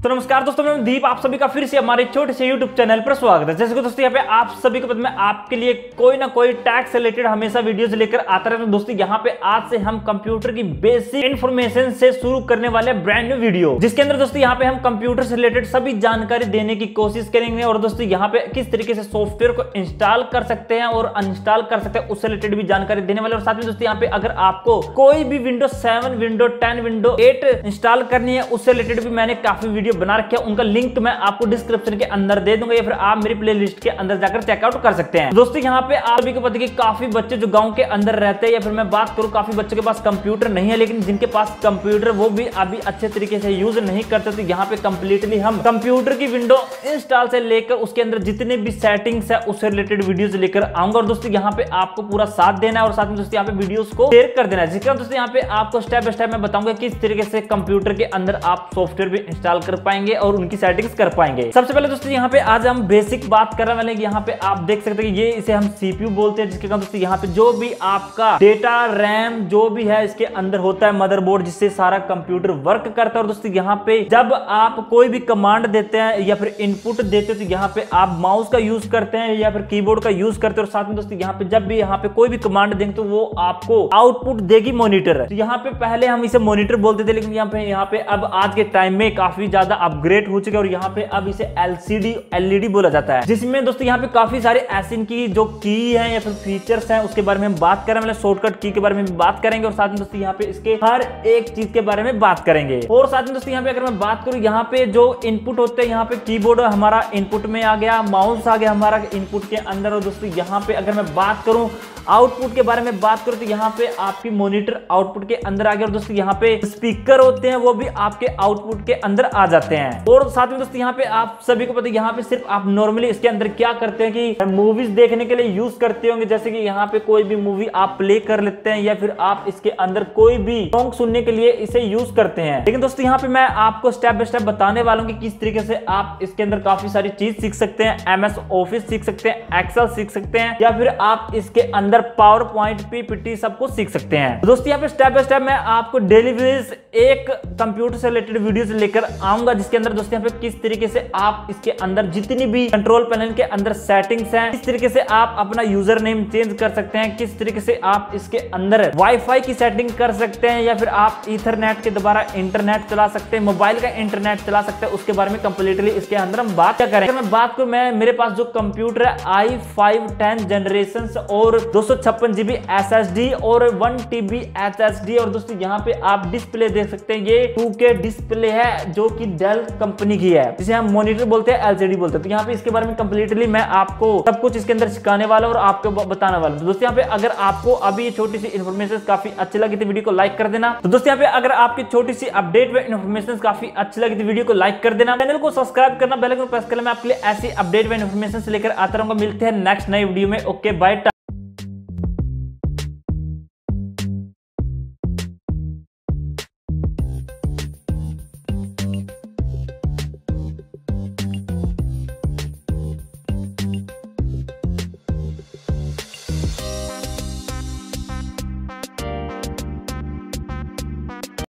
तो नमस्कार दोस्तों, मैं दीप। आप सभी का फिर से हमारे छोटे से YouTube चैनल पर स्वागत है। जैसे कि दोस्तों, यहाँ पे आप सभी को पता मैं आपके लिए कोई ना कोई टैक्स रिलेटेड हमेशा वीडियोस लेकर आता रहता हूँ। दोस्तों, यहाँ पे आज से हम कंप्यूटर की बेसिक इन्फॉर्मेशन से शुरू करने वाले ब्रांड न्यू वीडियो जिसके अंदर दोस्तों, यहाँ पे हम कंप्यूटर से रिलेटेड सभी जानकारी देने की कोशिश करेंगे और दोस्तों, यहाँ पे किस तरीके से सॉफ्टवेयर को इंस्टॉल कर सकते हैं और अनइंस्टॉल कर सकते हैं, उससे रिलेटेड भी जानकारी देने वाले और साथ में दोस्तों, यहाँ पे अगर आपको कोई भी window seven window ten window eight install करनी है, उससे रिलेटेड भी मैंने काफ़ी वीडियो बना रखे हैं, उनका लिंक मैं आपको डिस्क्रिप्शन के अंदर दे दूँगा, या फिर आप मेरी प्लेलिस्ट के अंदर जाकर चेकआउट कर सकते हैं। दोस्तों, यहाँ पे आप भी को पता कि काफ़ी बच्चे जो गाँव के अंदर रहते हैं, या फिर मैं बात करूँ, काफ़ी बच्चों के पास कंप्यूटर नहीं है, लेकिन जिनके पास कंप्यूटर वो भी अभी अच्छे तरीके से यूज़ नहीं करते तो यहाँ पे कंप्लीटली हम कंप्यूटर की विंडो इंस्टॉल से लेकर उसके अंदर जितने भी सेटिंग्स है, उससे रिलेटेड वीडियोस लेकर आऊँगा। और दोस्तों, यहाँ पे आपको पूरा साथ देना है, और साथ में दोस्तों, यहाँ पे वीडियोस को शेयर कर देना है। जिसका दोस्तों, यहाँ पे आपको स्टेप बाय स्टेप मैं बताऊँगा किस तरीके से कंप्यूटर के अंदर आप सॉफ्टवेयर भी इंस्टॉल कर पाएँगे और उनकी सेटिंग्स कर पाएँगे। सबसे पहले दोस्तों, यहाँ पे आज हम बेसिक बात करने वाले हैं यहाँ पे आप देख सकते हैं ये इसे हम सीपीयू बोलते हैं, जिसके कारण दोस्तों यहाँ पे जो भी आपका डेटा रैम जो भी है, इसके अंदर होता है मदरबोर्ड जिससे सारा कंप्यूटर वर्क करता है। और दोस्तों, यहाँ पे जब आप कोई भी कमांड देते हैं या फिर इनपुट देते हैं तो यहाँ पे आप माउस का यूज़ करते हैं या फिर कीबोर्ड का यूज़ करते हैं। और साथ में दोस्तों, यहाँ पे जब भी यहाँ पे कोई भी कमांड देंगे तो वो आपको आउटपुट देगी मॉनिटर तो यहाँ पे पहले हम इसे मॉनिटर बोलते थे, लेकिन यहाँ पे यहाँ पे अब आज के टाइम में काफ़ी ज़्यादा अपग्रेड हो चुके और यहाँ पे अब इसे एलसीडी एलईडी बोला जाता है। जिसमें दोस्तों यहाँ पे काफ़ी सारे ऐसे इनकी जो की है या फिर फीचर्स हैं, उसके बारे में बात करें मतलब शॉर्टकट की के बारे में बात करेंगे और साथ में दोस्तों यहाँ पे इसके हर एक चीज़ के बारे में बात करेंगे। और साथ में दोस्तों यहाँ पे अगर मैं बात करूँ, यहाँ पे जो इनपुट होते हैं, यहाँ पे कीबोर्ड हमारा इनपुट में आ गया माउस आ गया हमारा इनपुट के अंदर। और दोस्तों यहाँ पे अगर मैं बात करूँ आउटपुट के बारे में बात करूँ तो यहाँ पे आपकी मॉनिटर आउटपुट के अंदर आ गया और दोस्तों यहाँ पे स्पीकर होते हैं, वो भी आपके आउटपुट के अंदर आ जाते हैं। और साथ में दोस्तों यहाँ पे आप सभी को पता है, यहाँ पे सिर्फ़ आप नॉर्मली इसके अंदर क्या करते हैं कि मूवीज़ देखने के लिए यूज़ करते होंगे, जैसे कि यहाँ पे कोई भी मूवी आप प्ले कर लेते हैं या फिर आप इसके अंदर कोई भी सॉन्ग सुनने के लिए इसे यूज़ करते हैं। लेकिन दोस्तों यहाँ पे मैं आपको स्टेप बाय स्टेप बताने वाला हूँ कि किस तरीके से आप इसके अंदर काफ़ी सारी चीज़ सीख सकते हैं एमएस ऑफ़िस सीख सकते हैं एक्सेल सीख सकते हैं, या फिर आप इसके अंदर पावर पॉइंट पीपीटी सब कुछ सीख सकते हैं। दोस्तों, यहाँ पे स्टेप बाय स्टेप मैं आपको डेली बेसिस एक कंप्यूटर से रिलेटेड वीडियोस लेकर आऊँगा, जिसके अंदर दोस्तों यहाँ पे किस तरीके से आप इसके अंदर जितनी भी कंट्रोल पैनल के अंदर सेटिंग्स हैं, किस तरीके से आप अपना यूज़र नेम चेंज कर सकते हैं, किस तरीके से आप इसके अंदर वाईफाई की सेटिंग कर सकते हैं, या फिर आप इथरनेट के द्वारा इंटरनेट चला सकते हैं मोबाइल का इंटरनेट चला सकते हैं, उसके बारे में कंप्लीटली इसके अंदर हम बात क्या करें मैं बात करूँ, मैं, मेरे पास जो कंप्यूटर है आई फाइव टेन जनरेशन और दो सौ छप्पन जीबी एस एस डी और वन टीबी एस और दोस्तों यहाँ पे आप डिस्प्ले देख सकते हैं, ये टू डिस्प्ले है जो कि डेल कंपनी की है। जिसे हम मॉनिटर बोलते हैं एलसीडी बोलते हैं। तो यहाँ पे इसके बारे में कंप्लीटली मैं आपको सब कुछ इसके अंदर सिखाने वाला और आपको बताने वाला तो दोस्तों यहाँ पे अगर आपको अभी ये छोटी सी इन्फॉर्मेशन काफ़ी अच्छी लगी थी वीडियो को लाइक कर देना। तो दोस्तों यहाँ पे अगर आपकी छोटी सी अपडेट व इन्फॉर्मेशन काफ़ी अच्छी लगी थी वीडियो को लाइक कर देना। चैनल को सब्सक्राइब करना बेल प्रेस ऐसी अपडेट इन्फॉर्मेशन लेकर आता रहूँगा। मिलते हैं नेक्स्ट नई वीडियो में। Okay bye